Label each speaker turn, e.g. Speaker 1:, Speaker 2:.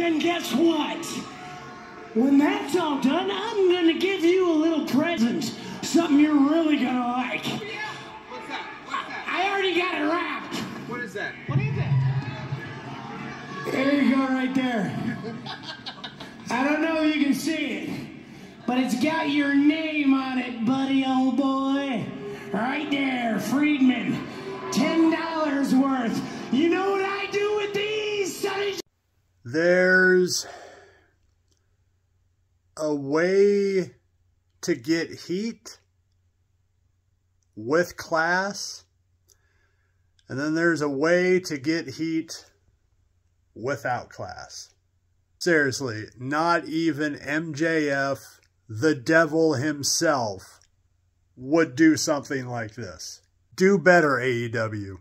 Speaker 1: And then guess what? When that's all done, I'm gonna give you a little present. Something you're really gonna like.
Speaker 2: What's that? What's that?
Speaker 1: I already got it wrapped.
Speaker 2: What is that? What is it?
Speaker 1: There you go, right there. I don't know if you can see it, but it's got your name on it, buddy, old boy. Right there, Friedman. Ten dollars worth.
Speaker 3: There's a way to get heat with class, and then there's a way to get heat without class. Seriously, not even MJF, the devil himself, would do something like this. Do better, AEW.